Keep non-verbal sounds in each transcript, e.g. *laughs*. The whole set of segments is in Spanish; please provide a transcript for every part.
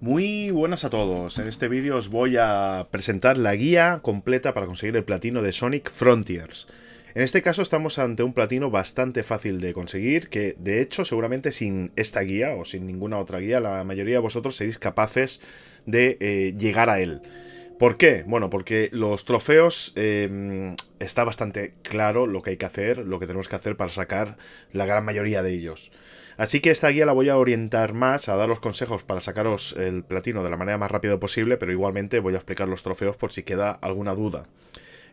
Muy buenas a todos, en este vídeo os voy a presentar la guía completa para conseguir el platino de Sonic Frontiers. En este caso estamos ante un platino bastante fácil de conseguir, que de hecho seguramente sin esta guía o sin ninguna otra guía la mayoría de vosotros seréis capaces de eh, llegar a él. ¿Por qué? Bueno, porque los trofeos em, está bastante claro lo que hay que hacer, lo que tenemos que hacer para sacar la gran mayoría de ellos. Así que esta guía la voy a orientar más a dar los consejos para sacaros el platino de la manera más rápida posible, pero igualmente voy a explicar los trofeos por si queda alguna duda.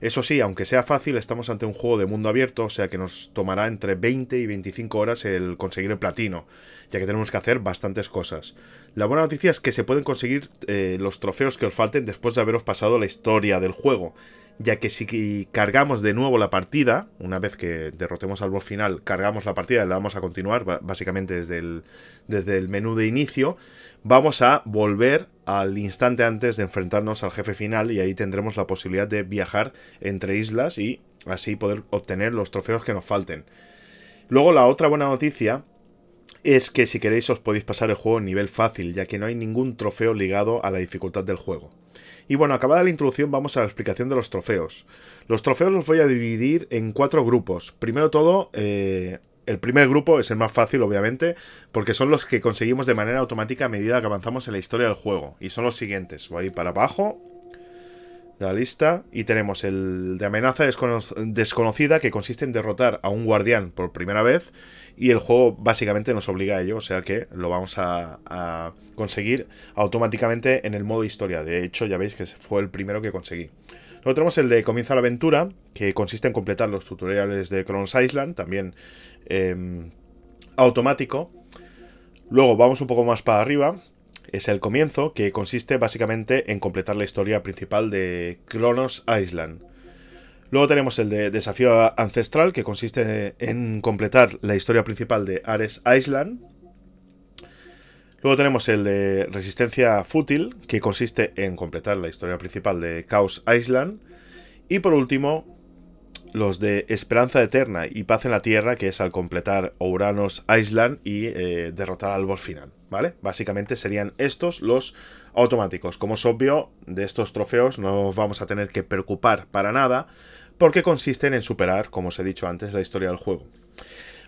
Eso sí, aunque sea fácil, estamos ante un juego de mundo abierto, o sea que nos tomará entre 20 y 25 horas el conseguir el platino, ya que tenemos que hacer bastantes cosas. La buena noticia es que se pueden conseguir eh, los trofeos que os falten después de haberos pasado la historia del juego, ya que si cargamos de nuevo la partida, una vez que derrotemos al boss final, cargamos la partida y la vamos a continuar, básicamente desde el, desde el menú de inicio, vamos a volver al instante antes de enfrentarnos al jefe final y ahí tendremos la posibilidad de viajar entre islas y así poder obtener los trofeos que nos falten. Luego la otra buena noticia es que si queréis os podéis pasar el juego en nivel fácil, ya que no hay ningún trofeo ligado a la dificultad del juego. Y bueno, acabada la introducción vamos a la explicación de los trofeos. Los trofeos los voy a dividir en cuatro grupos. Primero todo, eh, el primer grupo es el más fácil, obviamente, porque son los que conseguimos de manera automática a medida que avanzamos en la historia del juego. Y son los siguientes. Voy a ir para abajo la lista y tenemos el de amenaza desconocida que consiste en derrotar a un guardián por primera vez y el juego básicamente nos obliga a ello, o sea que lo vamos a, a conseguir automáticamente en el modo historia. De hecho ya veis que fue el primero que conseguí. Luego tenemos el de Comienza la aventura, que consiste en completar los tutoriales de Cronos Island, también em, automático. Luego vamos un poco más para arriba. Es el comienzo, que consiste básicamente en completar la historia principal de Cronos Island. Luego tenemos el de Desafío Ancestral, que consiste en completar la historia principal de Ares Island. Luego tenemos el de Resistencia Fútil, que consiste en completar la historia principal de Chaos Island. Y por último, los de Esperanza Eterna y Paz en la Tierra, que es al completar Uranus Island y eh, derrotar al boss final, ¿vale? Básicamente serían estos los automáticos. Como es obvio, de estos trofeos no nos vamos a tener que preocupar para nada, porque consisten en superar, como os he dicho antes, la historia del juego.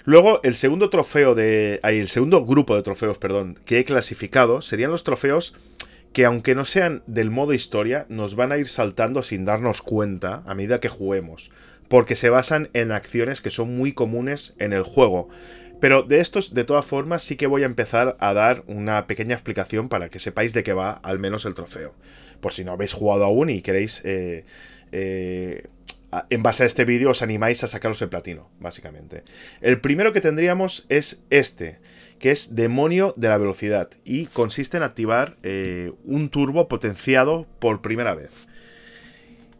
Luego, el segundo trofeo de. Ahí, el segundo grupo de trofeos, perdón, que he clasificado serían los trofeos que, aunque no sean del modo historia, nos van a ir saltando sin darnos cuenta a medida que juguemos. Porque se basan en acciones que son muy comunes en el juego. Pero de estos, de todas formas, sí que voy a empezar a dar una pequeña explicación para que sepáis de qué va al menos el trofeo. Por si no habéis jugado aún y queréis eh, eh, en base a este vídeo os animáis a sacaros el platino, básicamente. El primero que tendríamos es este, que es Demonio de la Velocidad, y consiste en activar eh, un turbo potenciado por primera vez.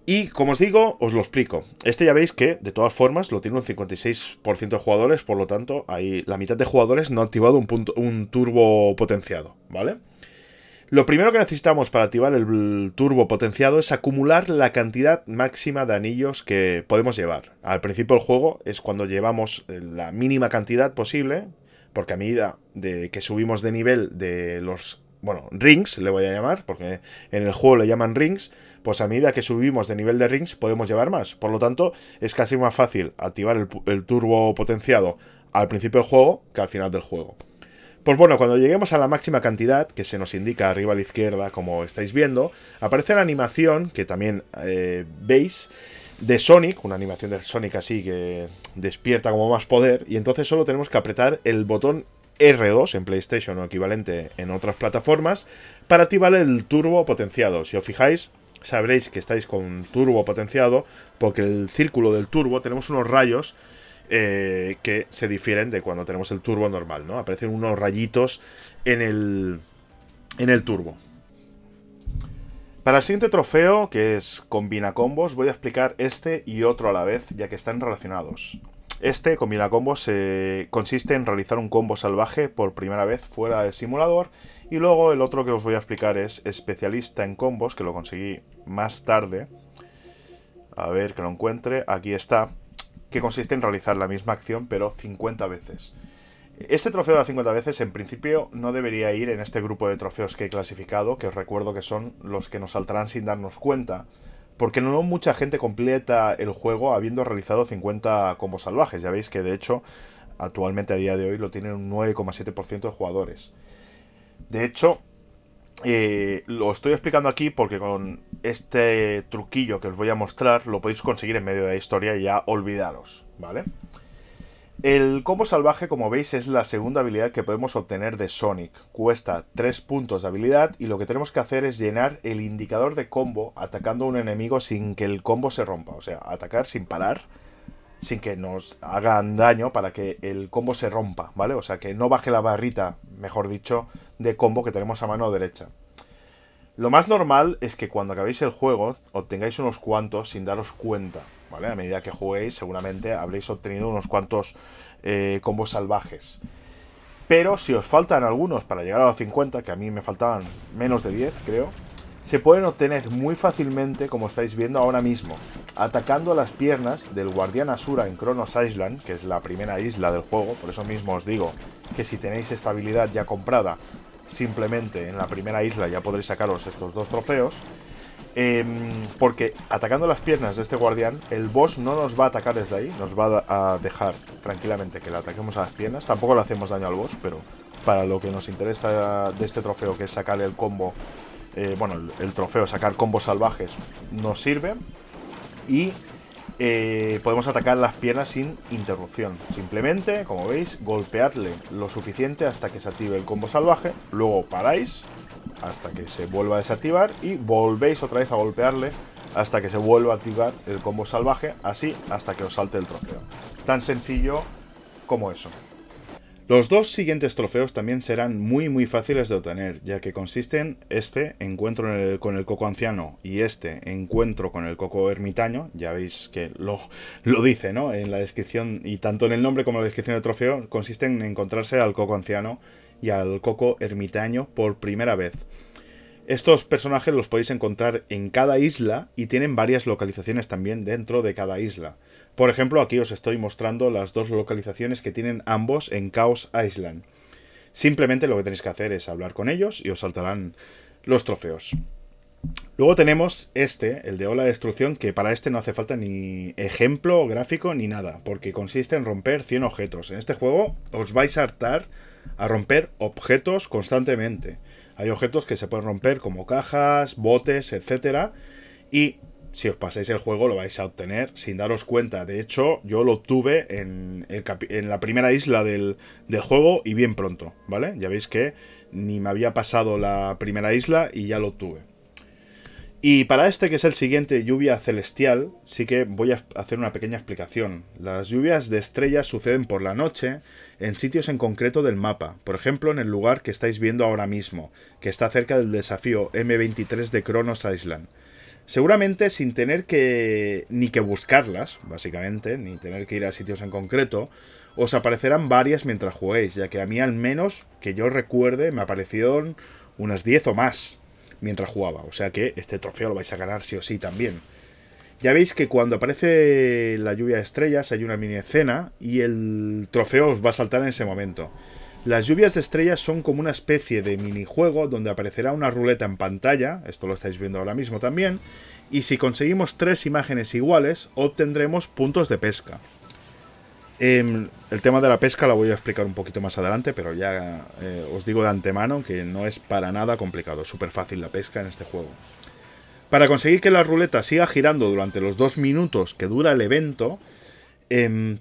Y como os digo, os lo explico. Este ya veis que, de todas formas, lo tiene un 56% de jugadores, por lo tanto, ahí la mitad de jugadores no ha activado un, punto, un turbo potenciado, ¿vale? vale lo primero que necesitamos para activar el turbo potenciado es acumular la cantidad máxima de anillos que podemos llevar. Al principio del juego es cuando llevamos la mínima cantidad posible, porque a medida de que subimos de nivel de los, bueno, rings, le voy a llamar, porque en el juego le llaman rings, pues a medida que subimos de nivel de rings podemos llevar más. Por lo tanto, es casi más fácil activar el, el turbo potenciado al principio del juego que al final del juego. Pues bueno, cuando lleguemos a la máxima cantidad, que se nos indica arriba a la izquierda, como estáis viendo, aparece la animación, que también eh, veis, de Sonic, una animación de Sonic así que despierta como más poder, y entonces solo tenemos que apretar el botón R2 en PlayStation o equivalente en otras plataformas para activar el turbo potenciado. Si os fijáis, sabréis que estáis con turbo potenciado porque el círculo del turbo tenemos unos rayos eh, que se difieren de cuando tenemos el turbo normal, ¿no? Aparecen unos rayitos en el, en el turbo. Para el siguiente trofeo, que es combina combos, voy a explicar este y otro a la vez, ya que están relacionados. Este combina combos consiste en realizar un combo salvaje por primera vez fuera del simulador. Y luego el otro que os voy a explicar es especialista en combos, que lo conseguí más tarde. A ver que lo encuentre. Aquí está que consiste en realizar la misma acción pero 50 veces. Este trofeo de 50 veces en principio no debería ir en este grupo de trofeos que he clasificado, que os recuerdo que son los que nos saltarán sin darnos cuenta, porque no mucha gente completa el juego habiendo realizado 50 combos salvajes. Ya veis que de hecho actualmente a día de hoy lo tienen un 9,7% de jugadores. De hecho, eh, lo estoy explicando aquí porque con este truquillo que os voy a mostrar lo podéis conseguir en medio de la historia y ya olvidaros, ¿vale? El combo salvaje, como veis, es la segunda habilidad que podemos obtener de Sonic. Cuesta 3 puntos de habilidad y lo que tenemos que hacer es llenar el indicador de combo atacando a un enemigo sin que el combo se rompa. O sea, atacar sin parar, sin que nos hagan daño para que el combo se rompa, ¿vale? O sea, que no baje la barrita, mejor dicho, de combo que tenemos a mano derecha. Lo más normal es que cuando acabéis el juego obtengáis unos cuantos sin daros cuenta, ¿vale? A medida que juguéis seguramente habréis obtenido unos cuantos eh, combos salvajes. Pero si os faltan algunos para llegar a los 50, que a mí me faltaban menos de 10 creo, se pueden obtener muy fácilmente como estáis viendo ahora mismo, atacando las piernas del guardián Asura en Kronos Island, que es la primera isla del juego, por eso mismo os digo que si tenéis esta habilidad ya comprada, simplemente en la primera isla ya podréis sacaros estos dos trofeos, em, porque atacando las piernas de este guardián, el boss no nos va a atacar desde ahí, nos va a dejar tranquilamente que le ataquemos a las piernas, tampoco le hacemos daño al boss, pero para lo que nos interesa de este trofeo, que es sacarle el combo eh, bueno, el, trofeo, sacar combos salvajes, nos sirve. Y eh, podemos atacar las piernas sin interrupción. Simplemente, como veis, golpeadle lo suficiente hasta que se active el combo salvaje. Luego paráis hasta que se vuelva a desactivar y volvéis otra vez a golpearle hasta que se vuelva a activar el combo salvaje, así hasta que os salte el trofeo. Tan sencillo como eso. Los dos siguientes trofeos también serán muy muy fáciles de obtener, ya que consisten este, encuentro con el coco anciano, y este, encuentro con el coco ermitaño, ya veis que lo, lo dice, ¿no? En la descripción, y tanto en el nombre como en la descripción del trofeo, consisten en encontrarse al coco anciano y al coco ermitaño por primera vez. Estos personajes los podéis encontrar en cada isla y tienen varias localizaciones también dentro de cada isla. Por ejemplo, aquí os estoy mostrando las dos localizaciones que tienen ambos en Chaos Island. Simplemente lo que tenéis que hacer es hablar con ellos y os saltarán los trofeos. Luego tenemos este, el de Ola de Destrucción, que para este no hace falta ni ejemplo gráfico ni nada, porque consiste en romper 100 objetos. En este juego os vais a hartar a romper objetos constantemente. Hay objetos que se pueden romper como cajas, botes, etc. Y si os pasáis el juego lo vais a obtener sin daros cuenta. De hecho, yo lo obtuve en, la primera isla del, del, juego y bien pronto, ¿vale? Ya veis que ni me había pasado la primera isla y ya lo obtuve. Y para este, que es el siguiente, lluvia celestial, sí que voy a hacer una pequeña explicación. Las lluvias de estrellas suceden por la noche en sitios en concreto del mapa, por ejemplo en el lugar que estáis viendo ahora mismo, que está cerca del desafío M23 de Kronos Island. Seguramente sin tener que ni que buscarlas, básicamente, ni tener que ir a sitios en concreto, os aparecerán varias mientras juguéis, ya que a mí al menos, que yo recuerde, me aparecieron unas 10 o más mientras jugaba. O sea que este trofeo lo vais a ganar sí o sí también. Ya veis que cuando aparece la lluvia de estrellas hay una mini escena y el trofeo os va a saltar en ese momento. Las lluvias de estrellas son como una especie de minijuego donde aparecerá una ruleta en pantalla, esto lo estáis viendo ahora mismo también, y si conseguimos tres imágenes iguales obtendremos puntos de pesca. Em, el tema de la pesca lo voy a explicar un poquito más adelante, pero ya eh, os digo de antemano que no es para nada complicado, es súper fácil la pesca en este juego. Para conseguir que la ruleta siga girando durante los dos minutos que dura el evento, em,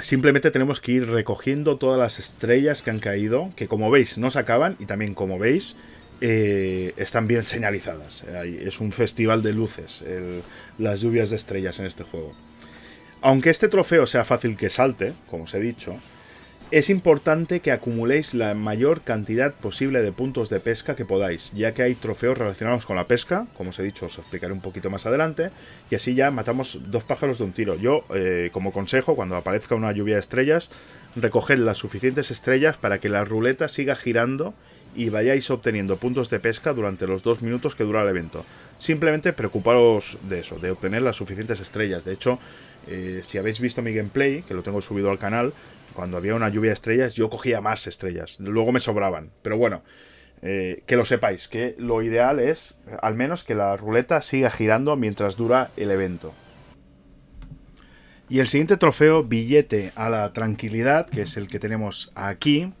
simplemente tenemos que ir recogiendo todas las estrellas que han caído, que como veis no se acaban y también como veis eh, están bien señalizadas. Es un festival de luces, las lluvias de estrellas en este juego. Aunque este trofeo sea fácil que salte, como os he dicho, es importante que acumuléis la mayor cantidad posible de puntos de pesca que podáis, ya que hay trofeos relacionados con la pesca, como os he dicho, os explicaré un poquito más adelante, y así ya matamos dos pájaros de un tiro. Yo, eh, como consejo, cuando aparezca una lluvia de estrellas, recoged las suficientes estrellas para que la ruleta siga girando y vayáis obteniendo puntos de pesca durante los dos minutos que dura el evento. Simplemente preocuparos de eso, de obtener las suficientes estrellas. De hecho, eh, si habéis visto mi gameplay, que lo tengo subido al canal, cuando había una lluvia de estrellas, yo cogía más estrellas. Luego me sobraban. Pero bueno, eh, que lo sepáis, que lo ideal es al menos que la ruleta siga girando mientras dura el evento. Y el siguiente trofeo, billete a la tranquilidad, que es el que tenemos aquí,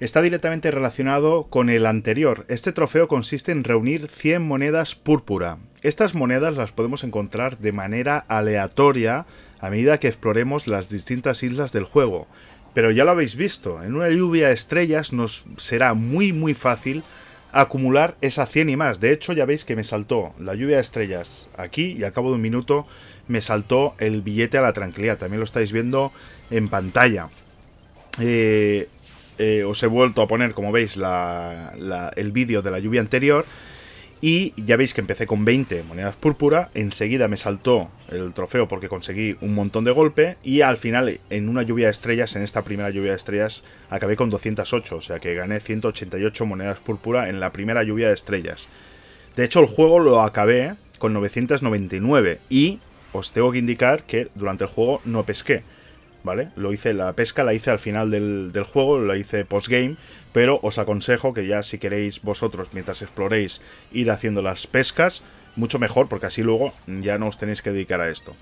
está directamente relacionado con el anterior. Este trofeo consiste en reunir 100 monedas púrpura. Estas monedas las podemos encontrar de manera aleatoria a medida que exploremos las distintas islas del juego. Pero ya lo habéis visto, en una lluvia de estrellas nos será muy muy fácil acumular esa 100 y más. De hecho, ya veis que me saltó la lluvia de estrellas aquí y al cabo de un minuto me saltó el billete a la tranquilidad. También lo estáis viendo en pantalla. Eh, eh, os he vuelto a poner, como veis, el vídeo de la lluvia anterior. Y ya veis que empecé con 20 monedas púrpura, enseguida me saltó el trofeo porque conseguí un montón de golpe y al final en una lluvia de estrellas, en esta primera lluvia de estrellas, acabé con 208, o sea que gané 188 monedas púrpura en la primera lluvia de estrellas. De hecho el juego lo acabé con 999 y os tengo que indicar que durante el juego no pesqué. Lo hice, la pesca la hice al final del, juego, la hice postgame, pero os aconsejo que ya si queréis vosotros, mientras exploréis, ir haciendo las pescas, mucho mejor, porque así luego ya no os tenéis que dedicar a esto.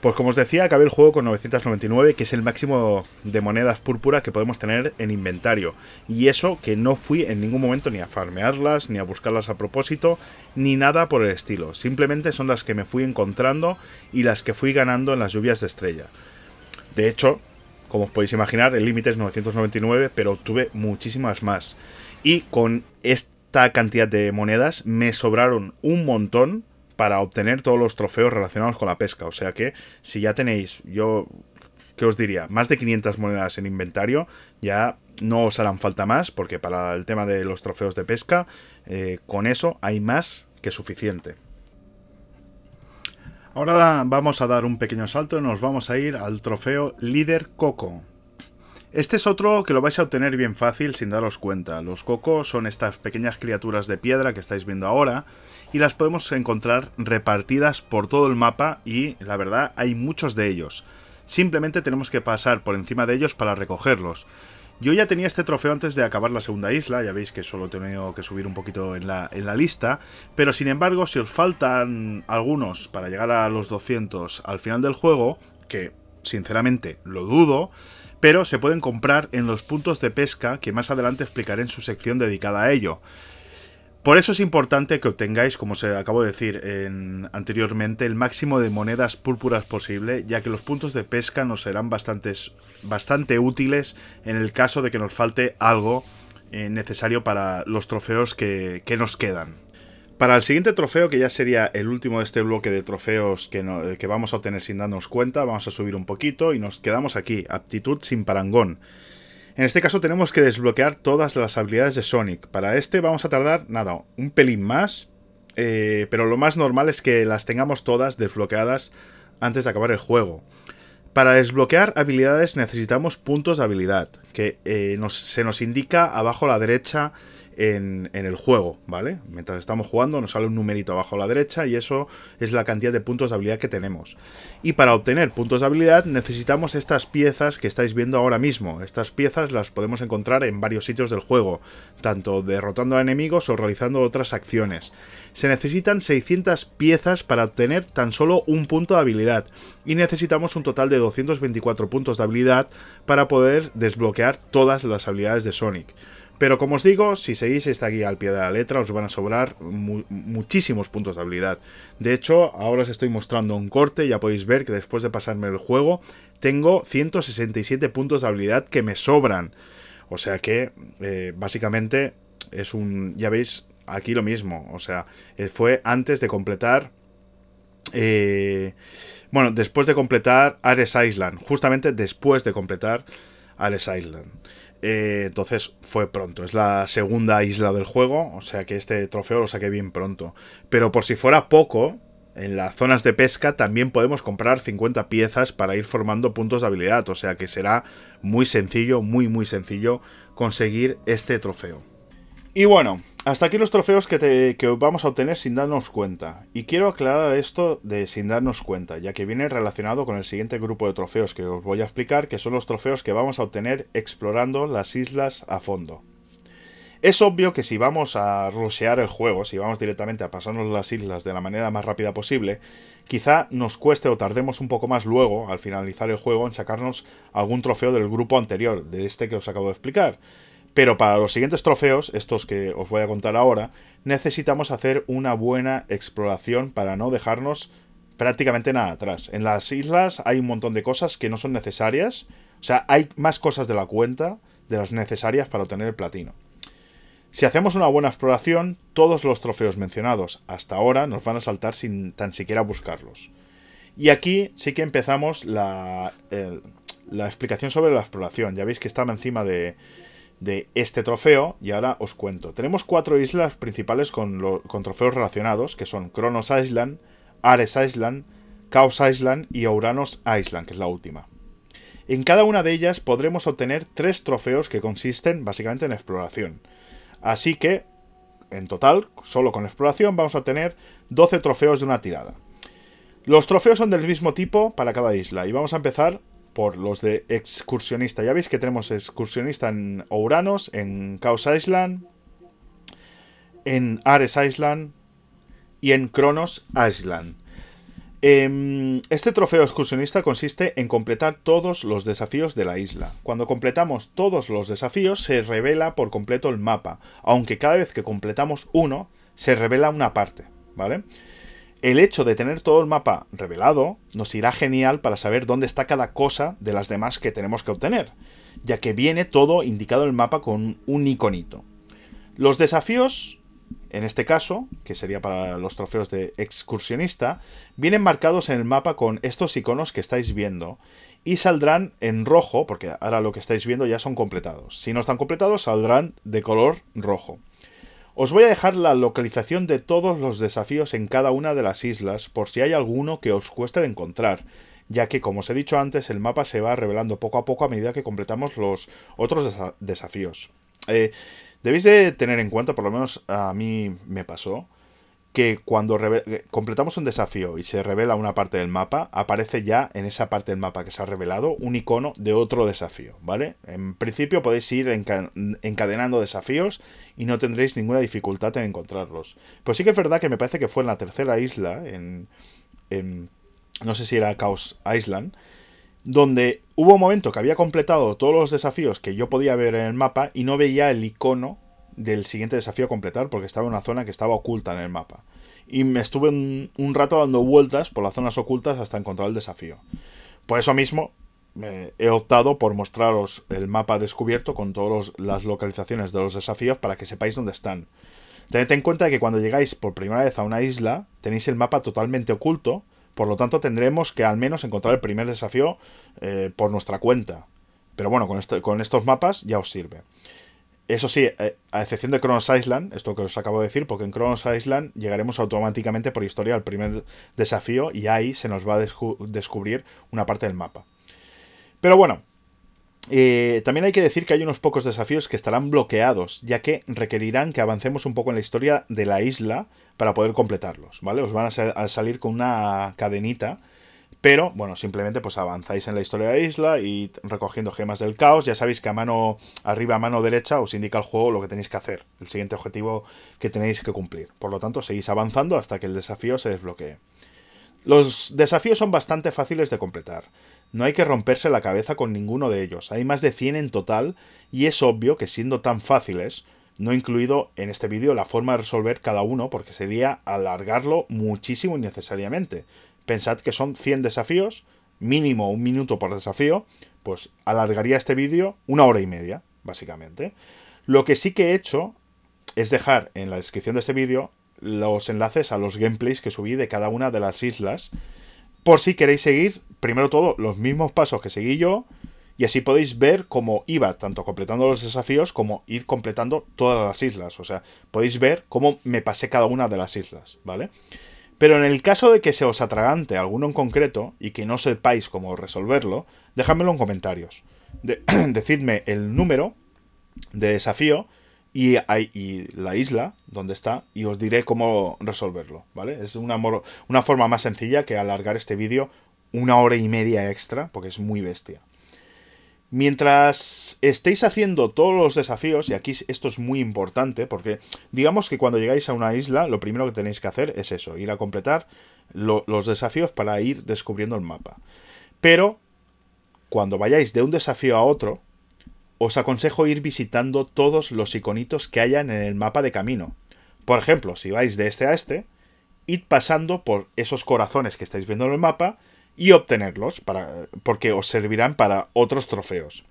Pues como os decía, acabé el juego con 999, que es el máximo de monedas púrpura que podemos tener en inventario. Y eso que no fui en ningún momento ni a farmearlas, ni a buscarlas a propósito, ni nada por el estilo. Simplemente son las que me fui encontrando y las que fui ganando en las lluvias de estrella. De hecho, como os podéis imaginar, el límite es 999, pero obtuve muchísimas más. Y con esta cantidad de monedas me sobraron un montón para obtener todos los trofeos relacionados con la pesca. O sea que si ya tenéis, yo, ¿qué os diría? Más de 500 monedas en inventario, ya no os harán falta más, porque para el tema de los trofeos de pesca, eh, con eso hay más que suficiente. Ahora vamos a dar un pequeño salto y nos vamos a ir al trofeo Líder Coco. Este es otro que lo vais a obtener bien fácil sin daros cuenta. Los Coco son estas pequeñas criaturas de piedra que estáis viendo ahora y las podemos encontrar repartidas por todo el mapa y la verdad hay muchos de ellos. Simplemente tenemos que pasar por encima de ellos para recogerlos. Yo ya tenía este trofeo antes de acabar la segunda isla, ya veis que solo he tenido que subir un poquito en la, en la lista, pero sin embargo, si os faltan algunos para llegar a los 200 al final del juego, que sinceramente lo dudo, pero se pueden comprar en los puntos de pesca que más adelante explicaré en su sección dedicada a ello. Por eso es importante que obtengáis, como se acabo de decir anteriormente, el máximo de monedas púrpuras posible, ya que los puntos de pesca nos serán bastante útiles en el caso de que nos falte algo eh, necesario para los trofeos que, nos quedan. Para el siguiente trofeo, que ya sería el último de este bloque de trofeos que, que vamos a obtener sin darnos cuenta, vamos a subir un poquito y nos quedamos aquí, aptitud sin parangón. En este caso tenemos que desbloquear todas las habilidades de Sonic. Para este vamos a tardar, nada, un pelín más. Eh, pero lo más normal es que las tengamos todas desbloqueadas antes de acabar el juego. Para desbloquear habilidades necesitamos puntos de habilidad, que eh, se nos indica abajo a la derecha en, el juego, ¿vale? Mientras estamos jugando nos sale un numerito abajo a la derecha y eso es la cantidad de puntos de habilidad que tenemos. Y para obtener puntos de habilidad necesitamos estas piezas que estáis viendo ahora mismo. Estas piezas las podemos encontrar en varios sitios del juego, tanto derrotando a enemigos o realizando otras acciones. Se necesitan 600 piezas para obtener tan solo un punto de habilidad y necesitamos un total de 224 puntos de habilidad para poder desbloquear todas las habilidades de Sonic. Pero como os digo, si seguís esta guía al pie de la letra, os van a sobrar muchísimos puntos de habilidad. De hecho, ahora os estoy mostrando un corte, ya podéis ver que después de pasarme el juego, tengo 167 puntos de habilidad que me sobran. O sea que, eh, básicamente, es un... Ya veis, aquí lo mismo. O sea, eh, fue antes de completar... Eh, bueno, después de completar Ares Island. Justamente después de completar Ares Island. Eh, entonces fue pronto. Es la segunda isla del juego, o sea que este trofeo lo saqué bien pronto. Pero por si fuera poco, en las zonas de pesca también podemos comprar 50 piezas para ir formando puntos de habilidad, o sea que será muy sencillo, muy muy sencillo conseguir este trofeo. Y bueno, hasta aquí los trofeos que, vamos a obtener sin darnos cuenta. Y quiero aclarar esto de sin darnos cuenta, ya que viene relacionado con el siguiente grupo de trofeos que os voy a explicar, que son los trofeos que vamos a obtener explorando las islas a fondo. Es obvio que si vamos a rushear el juego, si vamos directamente a pasarnos las islas de la manera más rápida posible, quizá nos cueste o tardemos un poco más luego, al finalizar el juego, en sacarnos algún trofeo del grupo anterior, de este que os acabo de explicar. Pero para los siguientes trofeos, estos que os voy a contar ahora, necesitamos hacer una buena exploración para no dejarnos prácticamente nada atrás. En las islas hay un montón de cosas que no son necesarias, o sea, hay más cosas de la cuenta de las necesarias para obtener el platino. Si hacemos una buena exploración, todos los trofeos mencionados hasta ahora nos van a saltar sin tan siquiera buscarlos. Y aquí sí que empezamos la, la explicación sobre la exploración. Ya veis que estaba encima de, de este trofeo y ahora os cuento. Tenemos cuatro islas principales con, con, trofeos relacionados, que son Kronos Island, Ares Island, Chaos Island y Uranus Island, que es la última. En cada una de ellas podremos obtener tres trofeos que consisten básicamente en exploración. Así que, en total, solo con exploración vamos a obtener 12 trofeos de una tirada. Los trofeos son del mismo tipo para cada isla y vamos a empezar por los de excursionista. Ya veis que tenemos excursionista en Ouranos, en Chaos Island, en Ares Island y en Kronos Island. Em, este trofeo excursionista consiste en completar todos los desafíos de la isla. Cuando completamos todos los desafíos se revela por completo el mapa, aunque cada vez que completamos uno se revela una parte, ¿vale? El hecho de tener todo el mapa revelado nos irá genial para saber dónde está cada cosa de las demás que tenemos que obtener, ya que viene todo indicado en el mapa con un iconito. Los desafíos, en este caso, que sería para los trofeos de excursionista, vienen marcados en el mapa con estos iconos que estáis viendo y saldrán en rojo, porque ahora lo que estáis viendo ya son completados. Si no están completados, saldrán de color rojo. Os voy a dejar la localización de todos los desafíos en cada una de las islas por si hay alguno que os cueste de encontrar, ya que como os he dicho antes el mapa se va revelando poco a poco a medida que completamos los otros desafíos. Eh, debéis de tener en cuenta, por lo menos a mí me pasó, que cuando completamos un desafío y se revela una parte del mapa, aparece ya en esa parte del mapa que se ha revelado un icono de otro desafío, ¿vale? En principio podéis ir encadenando desafíos y no tendréis ninguna dificultad en encontrarlos. Pues sí que es verdad que me parece que fue en la tercera isla, en, en no sé si era Chaos Island, donde hubo un momento que había completado todos los desafíos que yo podía ver en el mapa y no veía el icono del siguiente desafío a completar porque estaba en una zona que estaba oculta en el mapa. Y me estuve un, rato dando vueltas por las zonas ocultas hasta encontrar el desafío. Por eso mismo he optado por mostraros el mapa descubierto con todas las localizaciones de los desafíos para que sepáis dónde están. Tened en cuenta que cuando llegáis por primera vez a una isla tenéis el mapa totalmente oculto, por lo tanto tendremos que al menos encontrar el primer desafío eh, por nuestra cuenta. Pero bueno, con, este, con estos mapas ya os sirve. Eso sí, eh, a excepción de Kronos Island, esto que os acabo de decir, porque en Kronos Island llegaremos automáticamente por historia al primer desafío y ahí se nos va a descubrir una parte del mapa. Pero bueno, eh, también hay que decir que hay unos pocos desafíos que estarán bloqueados, ya que requerirán que avancemos un poco en la historia de la isla para poder completarlos, ¿vale? Os van a salir con una cadenita pero, bueno, simplemente pues avanzáis en la historia de la isla y recogiendo gemas del caos. Ya sabéis que a mano arriba, a mano derecha, os indica el juego lo que tenéis que hacer, el siguiente objetivo que tenéis que cumplir. Por lo tanto, seguís avanzando hasta que el desafío se desbloquee. Los desafíos son bastante fáciles de completar. No hay que romperse la cabeza con ninguno de ellos. Hay más de 100 en total y es obvio que siendo tan fáciles, no he incluido en este vídeo la forma de resolver cada uno porque sería alargarlo muchísimo innecesariamente pensad que son 100 desafíos, mínimo un minuto por desafío, pues alargaría este vídeo una hora y media, básicamente. Lo que sí que he hecho es dejar en la descripción de este vídeo los enlaces a los gameplays que subí de cada una de las islas, por si queréis seguir, primero todo, los mismos pasos que seguí yo, y así podéis ver cómo iba tanto completando los desafíos como ir completando todas las islas. O sea, podéis ver cómo me pasé cada una de las islas, ¿vale? Pero en el caso de que se os atragante alguno en concreto y que no sepáis cómo resolverlo, dejadmelo en comentarios. *clears throat* decidme el número de desafío y, la isla donde está y os diré cómo resolverlo, ¿vale? Es una forma más sencilla que alargar este vídeo una hora y media extra porque es muy bestia. Mientras estéis haciendo todos los desafíos, y aquí esto es muy importante, porque digamos que cuando llegáis a una isla, lo primero que tenéis que hacer es eso, ir a completar los desafíos para ir descubriendo el mapa. Pero, cuando vayáis de un desafío a otro, os aconsejo ir visitando todos los iconitos que hayan en el mapa de camino. Por ejemplo, si vais de este a este, id pasando por esos corazones que estáis viendo en el mapa y obtenerlos, para, porque os servirán para otros trofeos.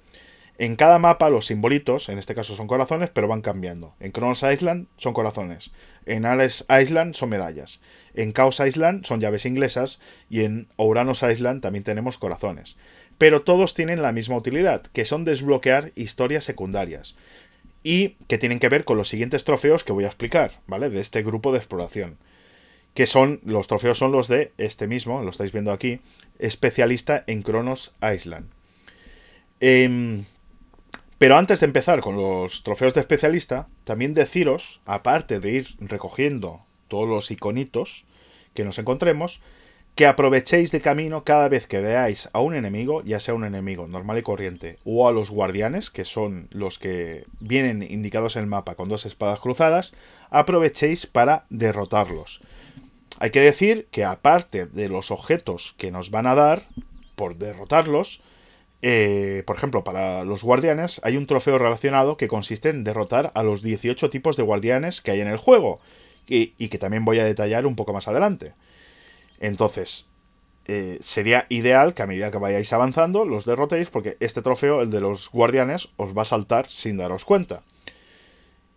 En cada mapa los simbolitos, en este caso son corazones, pero van cambiando. En Kronos Island son corazones, en Alice Island son medallas, en Chaos Island son llaves inglesas y en Ouranos Island también tenemos corazones. Pero todos tienen la misma utilidad, que son desbloquear historias secundarias y que tienen que ver con los siguientes trofeos que voy a explicar, ¿vale? De este grupo de exploración que son, los trofeos son los de este mismo, lo estáis viendo aquí, especialista en Kronos Island. Em, pero antes de empezar con los trofeos de especialista, también deciros, aparte de ir recogiendo todos los iconitos que nos encontremos, que aprovechéis de camino cada vez que veáis a un enemigo, ya sea un enemigo normal y corriente, o a los guardianes, que son los que vienen indicados en el mapa con dos espadas cruzadas, aprovechéis para derrotarlos. Hay que decir que aparte de los objetos que nos van a dar por derrotarlos, eh, por ejemplo, para los guardianes hay un trofeo relacionado que consiste en derrotar a los 18 tipos de guardianes que hay en el juego y, que también voy a detallar un poco más adelante. Entonces, eh, sería ideal que a medida que vayáis avanzando los derrotéis porque este trofeo, el de los guardianes, os va a saltar sin daros cuenta.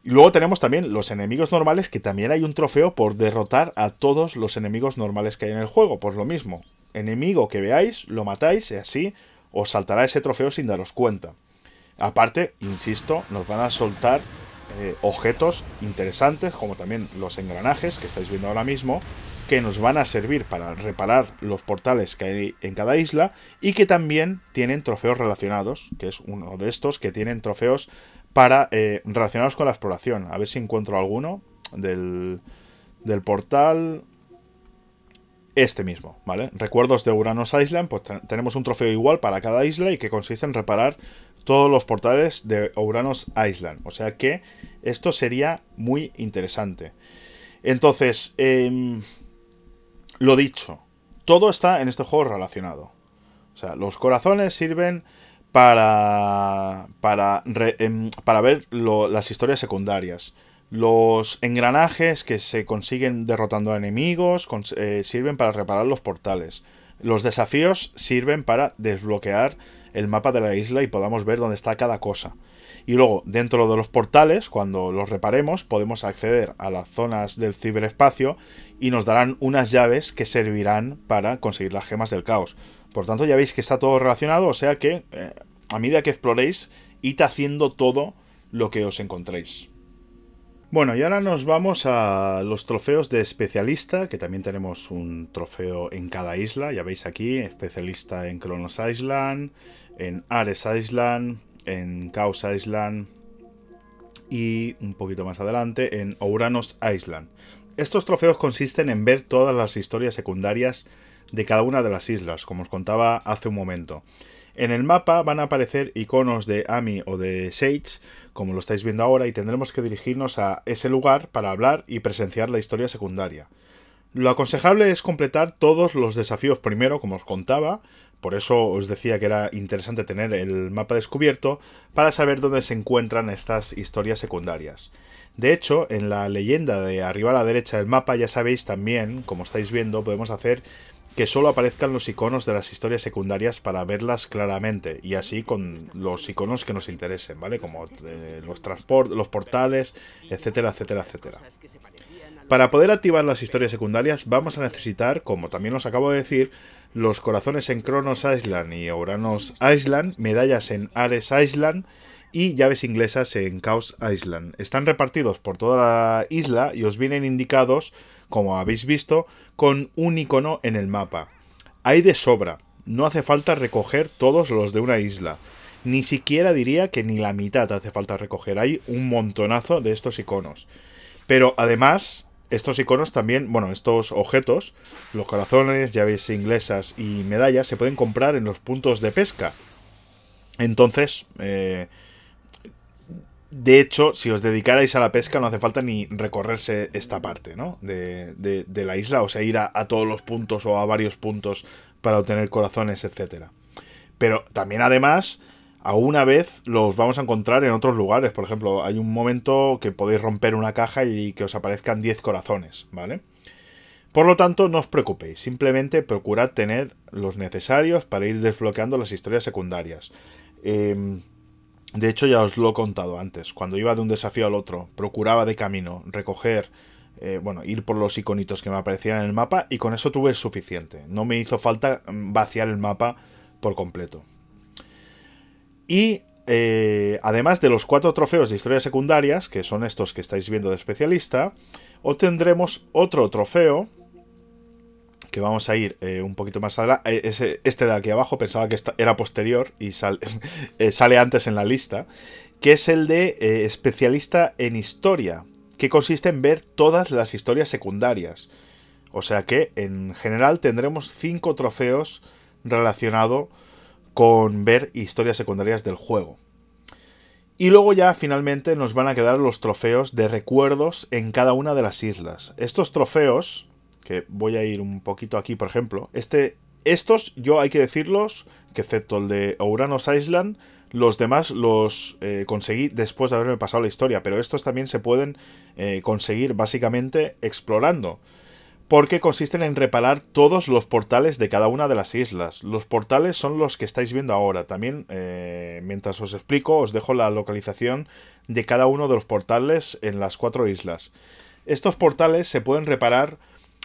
Y luego tenemos también los enemigos normales, que también hay un trofeo por derrotar a todos los enemigos normales que hay en el juego. Pues lo mismo, enemigo que veáis, lo matáis y así os saltará ese trofeo sin daros cuenta. Aparte, insisto, nos van a soltar eh, objetos interesantes, como también los engranajes que estáis viendo ahora mismo, que nos van a servir para reparar los portales que hay en cada isla y que también tienen trofeos relacionados, que es uno de estos que tienen trofeos para eh, relacionados con la exploración. A ver si encuentro alguno del, del portal. Este mismo, ¿vale? Recuerdos de Uranus Island, pues tenemos un trofeo igual para cada isla y que consiste en reparar todos los portales de Uranus Island. O sea que esto sería muy interesante. Entonces, eh, lo dicho, todo está en este juego relacionado. O sea, los corazones sirven para, para, em, para ver las historias secundarias. Los engranajes que se consiguen derrotando a enemigos eh, sirven para reparar los portales. Los desafíos sirven para desbloquear el mapa de la isla y podamos ver dónde está cada cosa. Y luego, dentro de los portales, cuando los reparemos, podemos acceder a las zonas del ciberespacio y nos darán unas llaves que servirán para conseguir las gemas del caos. Por tanto, ya veis que está todo relacionado, o sea que eh, a medida que exploréis, id haciendo todo lo que os encontréis. Bueno, y ahora nos vamos a los trofeos de especialista, que también tenemos un trofeo en cada isla, ya veis aquí, especialista en Kronos Island, en Ares Island, en Chaos Island y un poquito más adelante en Ouranos Island. Estos trofeos consisten en ver todas las historias secundarias de cada una de las islas, como os contaba hace un momento. En el mapa van a aparecer iconos de Ami o de Sage, como lo estáis viendo ahora, y tendremos que dirigirnos a ese lugar para hablar y presenciar la historia secundaria. Lo aconsejable es completar todos los desafíos primero, como os contaba, por eso os decía que era interesante tener el mapa descubierto para saber dónde se encuentran estas historias secundarias. De hecho, en la leyenda de arriba a la derecha del mapa ya sabéis también, como estáis viendo, podemos hacer que solo aparezcan los iconos de las historias secundarias para verlas claramente y así con los iconos que nos interesen, ¿vale? Como eh, los transport los portales, etcétera, etcétera, etcétera. Para poder activar las historias secundarias vamos a necesitar, como también os acabo de decir, los corazones en Kronos Island y Uranus Island, medallas en Ares Island y llaves inglesas en Chaos Island. Están repartidos por toda la isla y os vienen indicados, como habéis visto, con un icono en el mapa. Hay de sobra, no hace falta recoger todos los de una isla. Ni siquiera diría que ni la mitad hace falta recoger. Hay un montonazo de estos iconos. Pero además, estos iconos también, bueno, estos objetos, los corazones, llaves inglesas y medallas, se pueden comprar en los puntos de pesca. Entonces, eh, de hecho, si os dedicarais a la pesca, no hace falta ni recorrerse esta parte, ¿no? De, de, la isla, o sea, ir a, a, todos los puntos o a varios puntos para obtener corazones, etcétera. Pero también, además, a una vez los vamos a encontrar en otros lugares. Por ejemplo, hay un momento que podéis romper una caja y que os aparezcan 10 corazones, ¿vale? Por lo tanto, no os preocupéis, simplemente procurad tener los necesarios para ir desbloqueando las historias secundarias. Em, de hecho, ya os lo he contado antes, cuando iba de un desafío al otro, procuraba de camino recoger, eh, bueno, ir por los iconitos que me aparecían en el mapa y con eso tuve suficiente. No me hizo falta mm, vaciar el mapa por completo. Y eh, además de los cuatro trofeos de historias secundarias, que son estos que estáis viendo de especialista, obtendremos otro trofeo, que vamos a ir eh, un poquito más adelante. Eh, este de aquí abajo pensaba que era posterior y *laughs* sale antes en la lista, que es el de especialista en historia, que consiste en ver todas las historias secundarias. O sea que en general tendremos cinco trofeos relacionados con ver historias secundarias del juego. Y luego ya finalmente nos van a quedar los trofeos de recuerdos en cada una de las islas. Estos trofeos, que voy a ir un poquito aquí, por ejemplo, este, estos yo hay que decirlos, que excepto el de Ouranos Island, los demás los eh, conseguí después de haberme pasado la historia, pero estos también se pueden eh, conseguir básicamente explorando porque consisten en reparar todos los portales de cada una de las islas. Los portales son los que estáis viendo ahora. También, eh, mientras os explico, os dejo la localización de cada uno de los portales en las cuatro islas. Estos portales se pueden reparar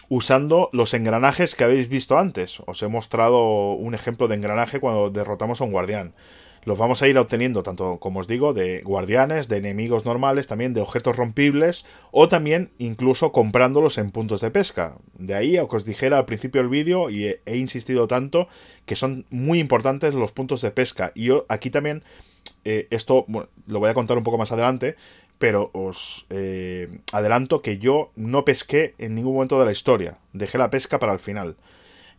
usando los engranajes que habéis visto antes. Os he mostrado un ejemplo de engranaje cuando derrotamos a un guardián. Los vamos a ir obteniendo tanto, como os digo, de guardianes, de enemigos normales, también de objetos rompibles o también incluso comprándolos en puntos de pesca. De ahí a que os dijera al principio del vídeo y he, insistido tanto que son muy importantes los puntos de pesca. Y yo aquí también, eh, esto lo voy a contar un poco más adelante, pero os eh, adelanto que yo no pesqué en ningún momento de la historia. Dejé la pesca para el final.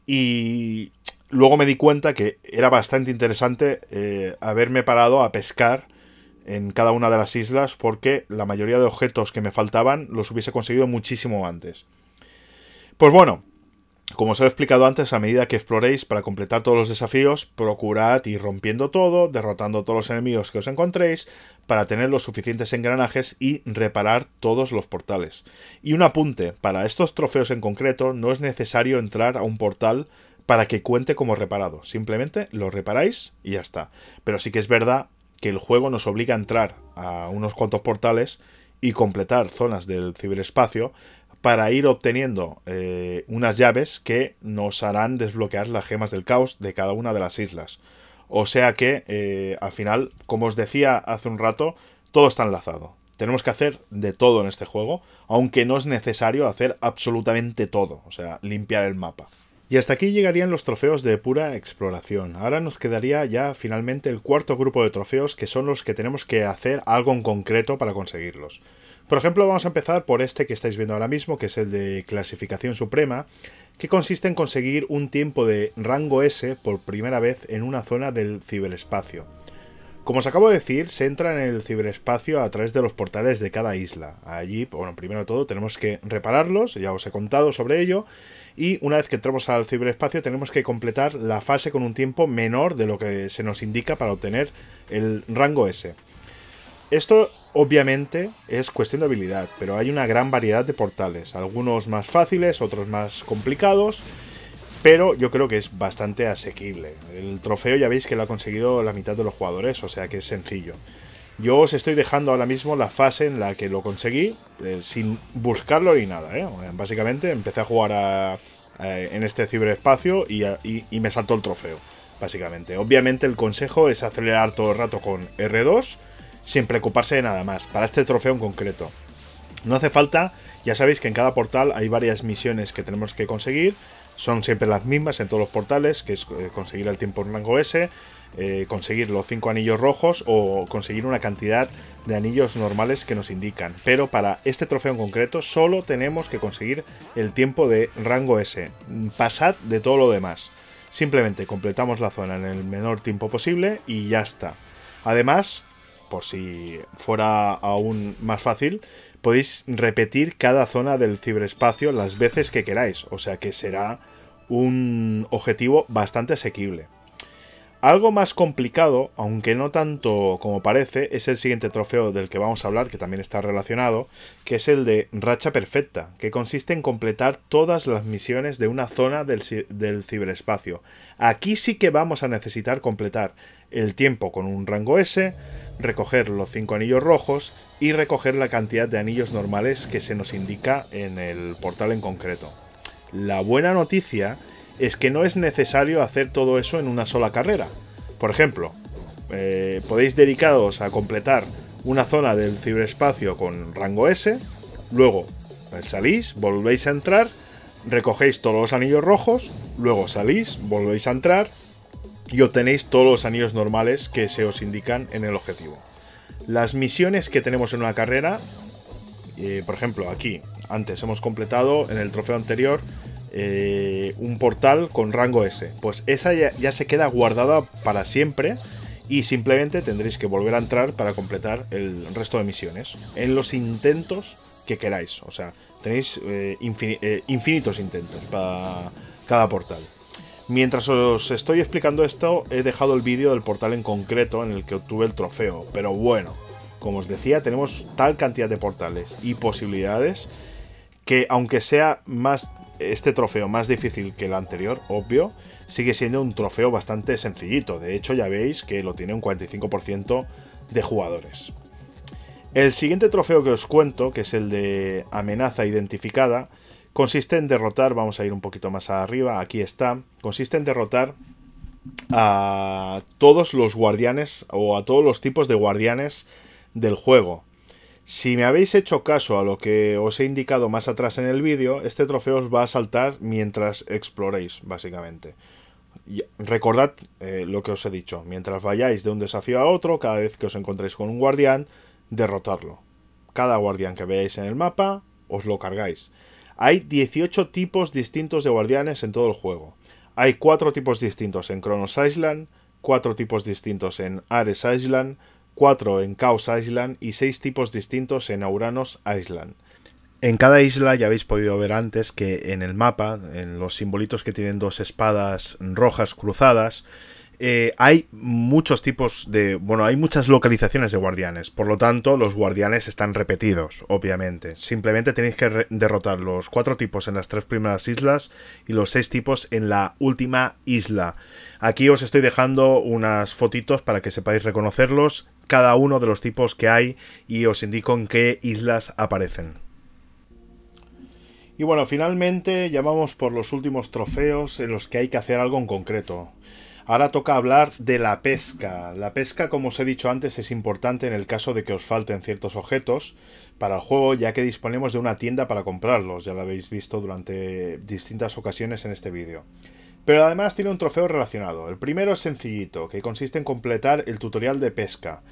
Y luego me di cuenta que era bastante interesante eh, haberme parado a pescar en cada una de las islas porque la mayoría de objetos que me faltaban los hubiese conseguido muchísimo antes. Pues bueno, como os he explicado antes, a medida que exploréis para completar todos los desafíos, procurad ir rompiendo todo, derrotando todos los enemigos que os encontréis, para tener los suficientes engranajes y reparar todos los portales. Y un apunte, para estos trofeos en concreto no es necesario entrar a un portal para que cuente como reparado. Simplemente lo reparáis y ya está. Pero sí que es verdad que el juego nos obliga a entrar a unos cuantos portales y completar zonas del ciberespacio para ir obteniendo eh, unas llaves que nos harán desbloquear las gemas del caos de cada una de las islas. O sea que, eh, al final, como os decía hace un rato, todo está enlazado. Tenemos que hacer de todo en este juego, aunque no es necesario hacer absolutamente todo, o sea, limpiar el mapa. Y hasta aquí llegarían los trofeos de pura exploración. Ahora nos quedaría ya finalmente el cuarto grupo de trofeos que son los que tenemos que hacer algo en concreto para conseguirlos. Por ejemplo, vamos a empezar por este que estáis viendo ahora mismo, que es el de clasificación suprema, que consiste en conseguir un tiempo de rango S por primera vez en una zona del ciberespacio. Como os acabo de decir, se entra en el ciberespacio a través de los portales de cada isla. Allí, bueno, primero de todo tenemos que repararlos, ya os he contado sobre ello, y una vez que entramos al ciberespacio tenemos que completar la fase con un tiempo menor de lo que se nos indica para obtener el rango S. Esto obviamente es cuestión de habilidad, pero hay una gran variedad de portales, algunos más fáciles, otros más complicados, pero yo creo que es bastante asequible. El trofeo ya veis que lo ha conseguido la mitad de los jugadores, o sea que es sencillo. Yo os estoy dejando ahora mismo la fase en la que lo conseguí, eh, sin buscarlo ni nada. ¿eh? Básicamente empecé a jugar en este ciberespacio y, y, me saltó el trofeo, básicamente. Obviamente el consejo es acelerar todo el rato con R2, sin preocuparse de nada más, para este trofeo en concreto. No hace falta, ya sabéis que en cada portal hay varias misiones que tenemos que conseguir, Son siempre las mismas en todos los portales, que es eh, conseguir el tiempo en rango S, eh, conseguir los 5 anillos rojos o conseguir una cantidad de anillos normales que nos indican. Pero para este trofeo en concreto solo tenemos que conseguir el tiempo de rango S. Pasad de todo lo demás. Simplemente completamos la zona en el menor tiempo posible y ya está. Además, por si fuera aún más fácil, podéis repetir cada zona del ciberespacio las veces que queráis. O sea que será un objetivo bastante asequible. Algo más complicado, aunque no tanto como parece, es el siguiente trofeo del que vamos a hablar, que también está relacionado, que es el de Racha Perfecta, que consiste en completar todas las misiones de una zona del, ciberespacio. Aquí sí que vamos a necesitar completar el tiempo con un rango S, recoger los 5 anillos rojos y recoger la cantidad de anillos normales que se nos indica en el portal en concreto. La buena noticia es que no es necesario hacer todo eso en una sola carrera. Por ejemplo, eh, podéis dedicaros a completar una zona del ciberespacio con rango S, luego salís, volvéis a entrar, recogéis todos los anillos rojos, luego salís, volvéis a entrar y obtenéis todos los anillos normales que se os indican en el objetivo. Las misiones que tenemos en una carrera, eh, por ejemplo, aquí, antes hemos completado en el trofeo anterior eh, un portal con rango S. Pues esa ya, se queda guardada para siempre y simplemente tendréis que volver a entrar para completar el resto de misiones en los intentos que queráis. O sea, tenéis eh, infinitos intentos para cada portal. Mientras os estoy explicando esto, he dejado el vídeo del portal en concreto en el que obtuve el trofeo. Pero bueno, como os decía, tenemos tal cantidad de portales y posibilidades que aunque sea más este trofeo más difícil que el anterior, obvio, sigue siendo un trofeo bastante sencillito. De hecho, ya veis que lo tiene un 45% de jugadores. El siguiente trofeo que os cuento, que es el de amenaza identificada, consiste en derrotar, vamos a ir un poquito más arriba, aquí está, consiste en derrotar a todos los guardianes o a todos los tipos de guardianes del juego. Si me habéis hecho caso a lo que os he indicado más atrás en el vídeo, este trofeo os va a saltar mientras exploréis, básicamente. recordad eh, lo que os he dicho, mientras vayáis de un desafío a otro, cada vez que os encontréis con un guardián, derrotarlo. Cada guardián que veáis en el mapa, os lo cargáis. Hay 18 tipos distintos de guardianes en todo el juego. Hay 4 tipos distintos en Kronos Island, 4 tipos distintos en Ares Island, 4 en Chaos Island y 6 tipos distintos en Auranos Island. En cada isla ya habéis podido ver antes que en el mapa, en los simbolitos que tienen dos espadas rojas cruzadas, eh, hay muchos tipos de... Bueno, hay muchas localizaciones de guardianes. Por lo tanto, los guardianes están repetidos, obviamente. Simplemente tenéis que derrotar los cuatro tipos en las tres primeras islas y los seis tipos en la última isla. Aquí os estoy dejando unas fotitos para que sepáis reconocerlos, cada uno de los tipos que hay y os indico en qué islas aparecen. Y bueno, finalmente ya vamos por los últimos trofeos en los que hay que hacer algo en concreto. Ahora toca hablar de la pesca. La pesca, como os he dicho antes, es importante en el caso de que os falten ciertos objetos para el juego, ya que disponemos de una tienda para comprarlos, ya lo habéis visto durante distintas ocasiones en este vídeo. Pero además tiene un trofeo relacionado. El primero es sencillito, que consiste en completar el tutorial de pesca.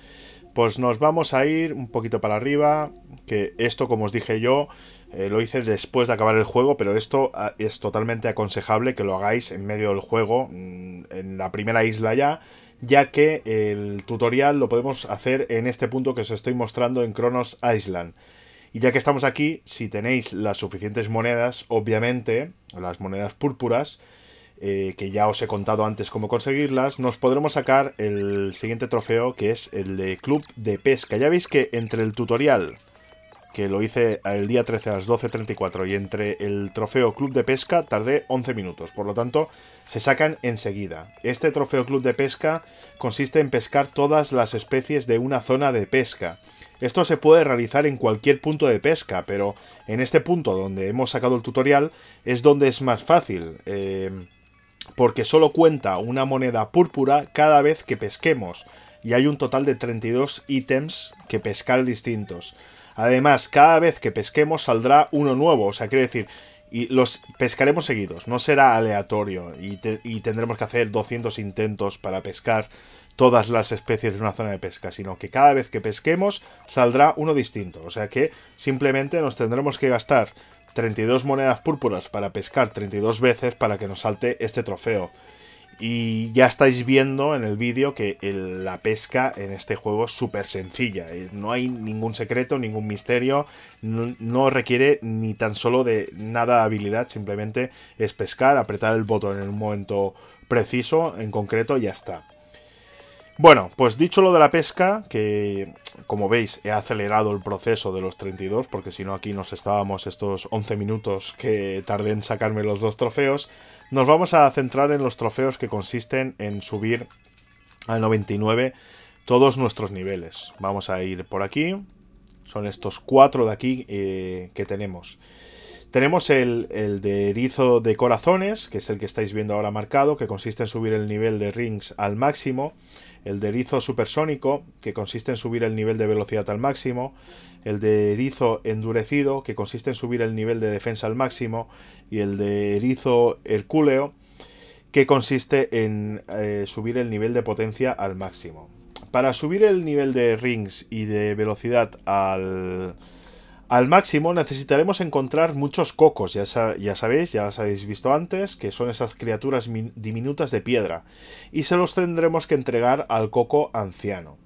Pues nos vamos a ir un poquito para arriba, que esto, como os dije yo, eh, lo hice después de acabar el juego, pero esto ah, es totalmente aconsejable que lo hagáis en medio del juego, mm, en la primera isla ya, ya que el tutorial lo podemos hacer en este punto que os estoy mostrando en Kronos Island. Y ya que estamos aquí, si tenéis las suficientes monedas, obviamente, las monedas púrpuras, eh, que ya os he contado antes cómo conseguirlas, nos podremos sacar el siguiente trofeo que es el de Club de Pesca. Ya veis que entre el tutorial que lo hice el día 13 a las 12.34 y entre el trofeo Club de Pesca tardé 11 minutos, por lo tanto se sacan enseguida. Este trofeo Club de Pesca consiste en pescar todas las especies de una zona de pesca. Esto se puede realizar en cualquier punto de pesca, pero en este punto donde hemos sacado el tutorial es donde es más fácil. Eh, porque solo cuenta una moneda púrpura cada vez que pesquemos, y hay un total de 32 ítems que pescar distintos. Además, cada vez que pesquemos saldrá uno nuevo, o sea, quiere decir y los pescaremos seguidos, no será aleatorio y, y, tendremos que hacer 200 intentos para pescar todas las especies de una zona de pesca, sino que cada vez que pesquemos saldrá uno distinto, o sea que simplemente nos tendremos que gastar 32 monedas púrpuras para pescar 32 veces para que nos salte este trofeo. Y ya estáis viendo en el vídeo que la pesca en este juego es súper sencilla. Eh, no hay ningún secreto, ningún misterio. No, requiere ni tan solo de nada de habilidad. Simplemente es pescar, apretar el botón en un momento preciso, en concreto, y ya está. Bueno, pues dicho lo de la pesca, que como veis he acelerado el proceso de los 32, porque si no aquí nos estábamos estos 11 minutos que tardé en sacarme los dos trofeos. Nos vamos a centrar en los trofeos que consisten en subir al 99 todos nuestros niveles. Vamos a ir por aquí. Son estos cuatro de aquí eh, que tenemos. Tenemos el, el, de erizo de corazones, que es el que estáis viendo ahora marcado, que consiste en subir el nivel de rings al máximo el de erizo supersónico, que consiste en subir el nivel de velocidad al máximo, el de erizo endurecido, que consiste en subir el nivel de defensa al máximo, y el de erizo hercúleo, que consiste en eh, subir el nivel de potencia al máximo. Para subir el nivel de rings y de velocidad al, al máximo necesitaremos encontrar muchos cocos, ya, sabéis, ya las habéis visto antes, que son esas criaturas diminutas de piedra, y se los tendremos que entregar al coco anciano.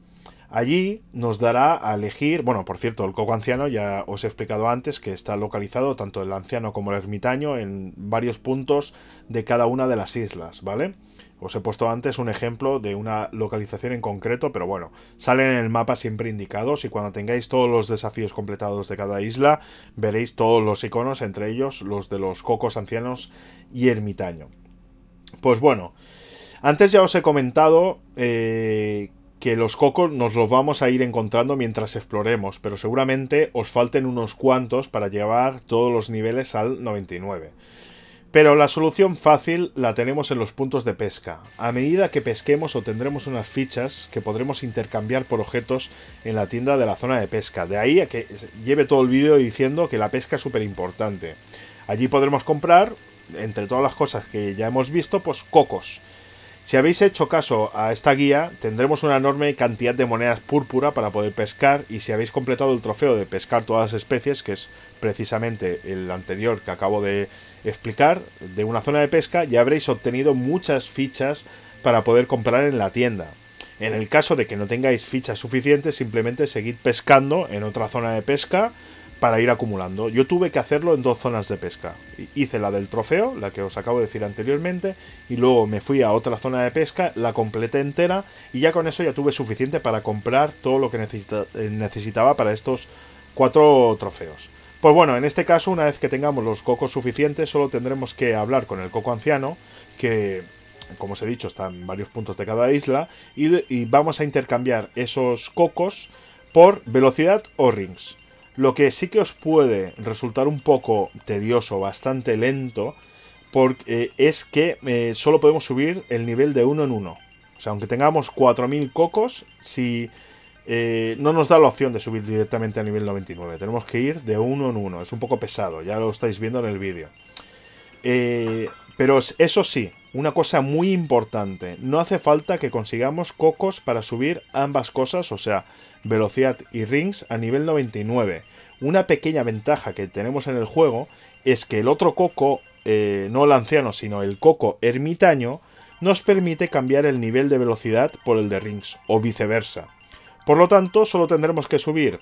Allí nos dará a elegir, bueno, por cierto, el coco anciano ya os he explicado antes que está localizado tanto el anciano como el ermitaño en varios puntos de cada una de las islas, ¿vale? Os he puesto antes un ejemplo de una localización en concreto, pero bueno, salen en el mapa siempre indicados y cuando tengáis todos los desafíos completados de cada isla, veréis todos los iconos, entre ellos los de los cocos ancianos y ermitaño. Pues bueno, antes ya os he comentado eh, que los cocos nos los vamos a ir encontrando mientras exploremos, pero seguramente os falten unos cuantos para llevar todos los niveles al 99. Pero la solución fácil la tenemos en los puntos de pesca. A medida que pesquemos obtendremos unas fichas que podremos intercambiar por objetos en la tienda de la zona de pesca. De ahí a que lleve todo el vídeo diciendo que la pesca es súper importante. Allí podremos comprar, entre todas las cosas que ya hemos visto, pues cocos. Si habéis hecho caso a esta guía, tendremos una enorme cantidad de monedas púrpura para poder pescar y si habéis completado el trofeo de pescar todas las especies, que es precisamente el anterior que acabo de explicar, de una zona de pesca, ya habréis obtenido muchas fichas para poder comprar en la tienda. En el caso de que no tengáis fichas suficientes, simplemente seguid pescando en otra zona de pesca para ir acumulando. Yo tuve que hacerlo en dos zonas de pesca. Hice la del trofeo, la que os acabo de decir anteriormente, y luego me fui a otra zona de pesca, la completé entera, y ya con eso ya tuve suficiente para comprar todo lo que eh, necesitaba para estos cuatro trofeos. Pues bueno, en este caso, una vez que tengamos los cocos suficientes, solo tendremos que hablar con el coco anciano, que, como os he dicho, está en varios puntos de cada isla, y, vamos a intercambiar esos cocos por velocidad o rings. Lo que sí que os puede resultar un poco tedioso, bastante lento, porque, eh, es que eh, solo podemos subir el nivel de uno en uno. O sea, aunque tengamos 4.000 cocos, si eh, no nos da la opción de subir directamente a nivel 99. Tenemos que ir de uno en uno. Es un poco pesado, ya lo estáis viendo en el vídeo. Pero eso sí, una cosa muy importante. No hace falta que consigamos cocos para subir ambas cosas, o sea, velocidad y rings a nivel 99. Una pequeña ventaja que tenemos en el juego es que el otro coco, eh, no el anciano, sino el coco ermitaño, nos permite cambiar el nivel de velocidad por el de rings, o viceversa. Por lo tanto, solo tendremos que subir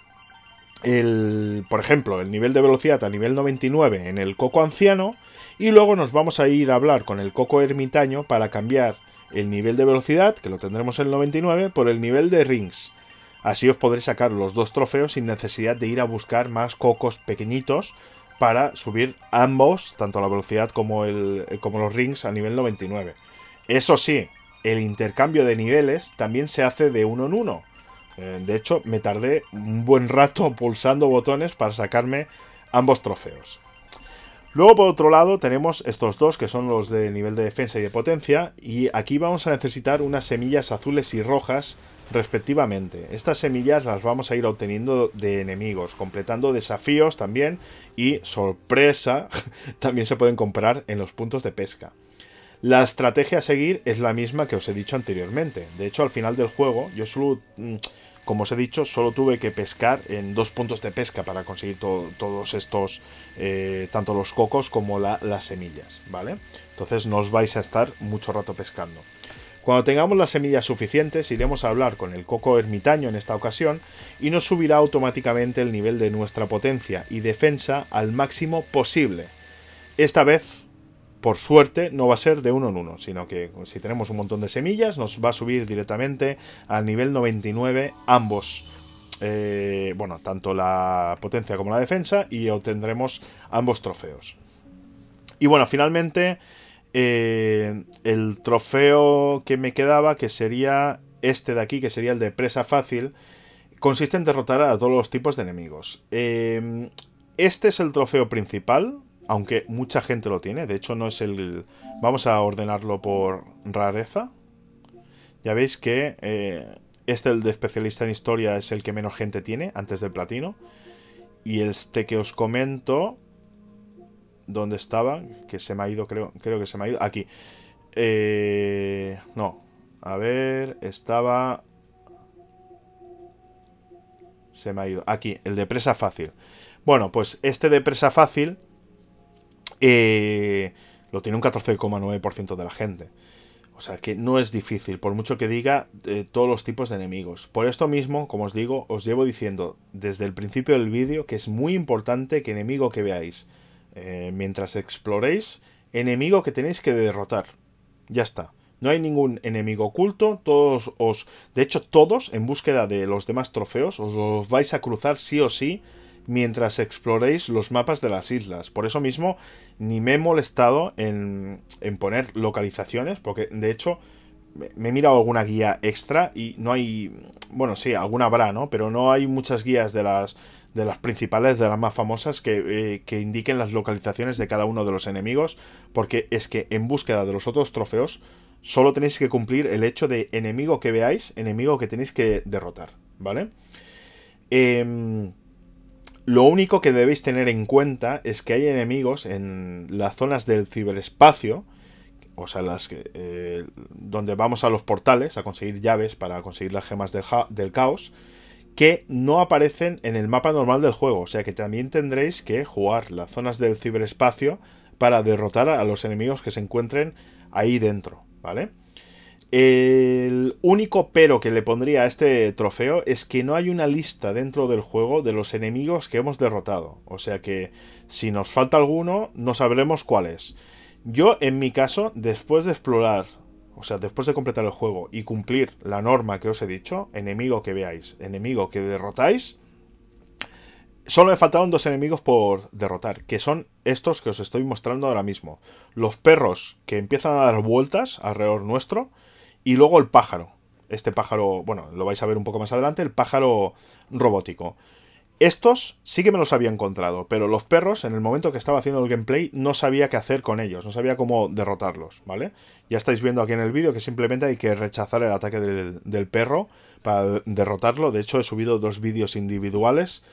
el, por ejemplo, el nivel de velocidad a nivel 99 en el coco anciano y luego nos vamos a ir a hablar con el coco ermitaño para cambiar el nivel de velocidad, que lo tendremos en 99, por el nivel de rings. Así os podréis sacar los dos trofeos sin necesidad de ir a buscar más cocos pequeñitos para subir ambos, tanto la velocidad como, el, como los rings, a nivel 99. Eso sí, el intercambio de niveles también se hace de uno en uno. Eh, de hecho, me tardé un buen rato pulsando botones para sacarme ambos trofeos. Luego, por otro lado, tenemos estos dos que son los de nivel de defensa y de potencia. Y aquí vamos a necesitar unas semillas azules y rojas respectivamente. Estas semillas las vamos a ir obteniendo de enemigos, completando desafíos también y, sorpresa, *laughs* también se pueden comprar en los puntos de pesca. La estrategia a seguir es la misma que os he dicho anteriormente. De hecho, al final del juego, yo solo, mm, como os he dicho, solo tuve que pescar en dos puntos de pesca para conseguir todos estos, eh, tanto los cocos como las semillas, ¿vale? Entonces no os vais a estar mucho rato pescando. Cuando tengamos las semillas suficientes, iremos a hablar con el coco ermitaño en esta ocasión y nos subirá automáticamente el nivel de nuestra potencia y defensa al máximo posible. Esta vez por suerte, no va a ser de uno en uno, sino que si tenemos un montón de semillas, nos va a subir directamente al nivel 99 ambos. Eh, bueno, tanto la potencia como la defensa y obtendremos ambos trofeos. Y bueno, finalmente eh, el trofeo que me quedaba, que sería este de aquí, que sería el de presa fácil, consiste en derrotar a todos los tipos de enemigos. Eh, este es el trofeo principal, aunque mucha gente lo tiene. De hecho, no es el... Vamos a ordenarlo por rareza. Ya veis que eh, este, el de especialista en historia, es el que menos gente tiene antes del platino. Y este que os comento... ¿Dónde estaba? Que se me ha ido, creo, creo que se me ha ido. Aquí. Eh, no. A ver, estaba... Se me ha ido. Aquí, el de presa fácil. Bueno, pues este de presa fácil eh, lo tiene un 14,9% de la gente. O sea que no es difícil, por mucho que diga todos los tipos de enemigos. Por esto mismo, como os digo, os llevo diciendo desde el principio del vídeo que es muy importante que enemigo que veáis eh, mientras exploréis, enemigo que tenéis que derrotar. Ya está. No hay ningún enemigo oculto, todos os... De hecho, todos, en búsqueda de los demás trofeos, os los vais a cruzar sí o sí mientras exploréis los mapas de las islas. Por eso mismo ni me he molestado en, poner localizaciones, porque de hecho me he mirado alguna guía extra y no hay, bueno, sí, alguna habrá, ¿no? Pero no hay muchas guías de las de las principales, de las más famosas, que, eh, que, indiquen las localizaciones de cada uno de los enemigos, porque es que en búsqueda de los otros trofeos solo tenéis que cumplir el hecho de enemigo que veáis, enemigo que tenéis que derrotar, ¿vale? Eh, lo único que debéis tener en cuenta es que hay enemigos en las zonas del ciberespacio, o sea, las que, eh, donde vamos a los portales a conseguir llaves para conseguir las gemas del, del, caos, que no aparecen en el mapa normal del juego. O sea que también tendréis que jugar las zonas del ciberespacio para derrotar a los enemigos que se encuentren ahí dentro, ¿vale? El único pero que le pondría a este trofeo es que no hay una lista dentro del juego de los enemigos que hemos derrotado. O sea que si nos falta alguno, no sabremos cuál es. Yo, en mi caso, después de explorar, o sea, después de completar el juego y cumplir la norma que os he dicho, enemigo que veáis, enemigo que derrotáis, solo me faltaron dos enemigos por derrotar, que son estos que os estoy mostrando ahora mismo. Los perros que empiezan a dar vueltas alrededor nuestro y luego el pájaro. Este pájaro, bueno, lo vais a ver un poco más adelante, el pájaro robótico. Estos sí que me los había encontrado, pero los perros, en el momento que estaba haciendo el gameplay, no sabía qué hacer con ellos, no sabía cómo derrotarlos, ¿vale? Ya estáis viendo aquí en el vídeo que simplemente hay que rechazar el ataque del, del perro para derrotarlo. De hecho, he subido dos vídeos individuales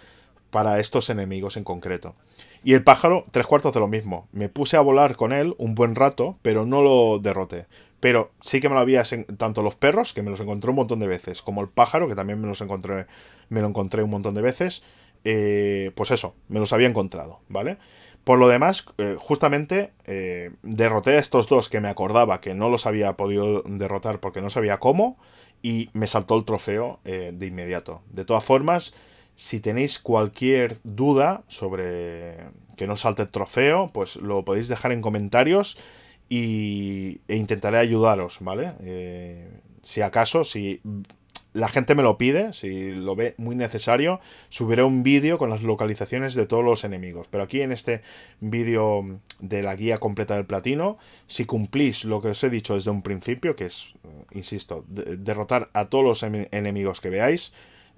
para estos enemigos en concreto. Y el pájaro, tres cuartos de lo mismo. Me puse a volar con él un buen rato, pero no lo derroté. Pero sí que me lo había tanto los perros, que me los encontré un montón de veces, como el pájaro, que también me los encontré, me lo encontré un montón de veces. Eh, pues eso, me los había encontrado, ¿vale? Por lo demás, eh, justamente eh, derroté a estos dos que me acordaba que no los había podido derrotar porque no sabía cómo y me saltó el trofeo de inmediato. De todas formas, si tenéis cualquier duda sobre que no salte el trofeo, pues lo podéis dejar en comentarios y, e intentaré ayudaros, ¿vale? Eh, si acaso, si la gente me lo pide, si lo ve muy necesario, subiré un vídeo con las localizaciones de todos los enemigos. Pero aquí en este vídeo de la guía completa del platino, si cumplís lo que os he dicho desde un principio, que es, insisto, derrotar a todos los enemigos que veáis,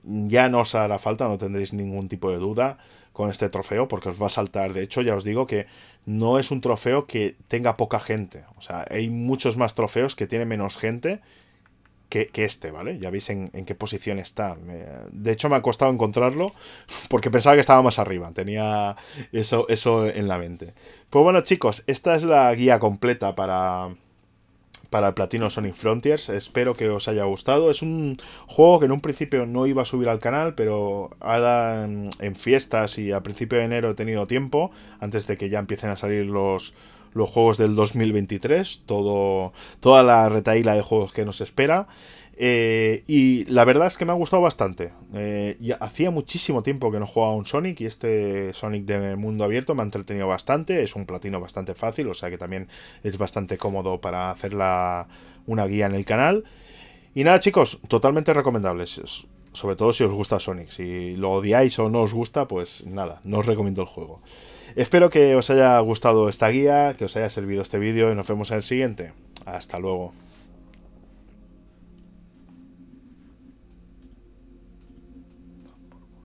ya no os hará falta, no tendréis ningún tipo de duda con este trofeo porque os va a saltar. De hecho, ya os digo que no es un trofeo que tenga poca gente. O sea, hay muchos más trofeos que tienen menos gente que, este, ¿vale? Ya veis en, qué posición está. de hecho, me ha costado encontrarlo *laughs* porque pensaba que estaba más arriba. Tenía eso, eso en la mente. Pues bueno, chicos, esta es la guía completa para, para el Platino Sonic Frontiers. Espero que os haya gustado. Es un juego que en un principio no iba a subir al canal, pero ahora en, en fiestas y a principio de enero he tenido tiempo, antes de que ya empiecen a salir los los juegos del 2023, todo, toda la retaíla de juegos que nos espera. Eh, y la verdad es que me ha gustado bastante. Eh, hacía muchísimo tiempo que no jugaba un Sonic y este Sonic de mundo abierto me ha entretenido bastante. Es un platino bastante fácil, o sea que también es bastante cómodo para hacer una guía en el canal. Y nada chicos, totalmente recomendables. Sobre todo si os gusta Sonic. Si lo odiáis o no os gusta, pues nada, no os recomiendo el juego. Espero que os haya gustado esta guía, que os haya servido este vídeo y nos vemos en el siguiente. Hasta luego.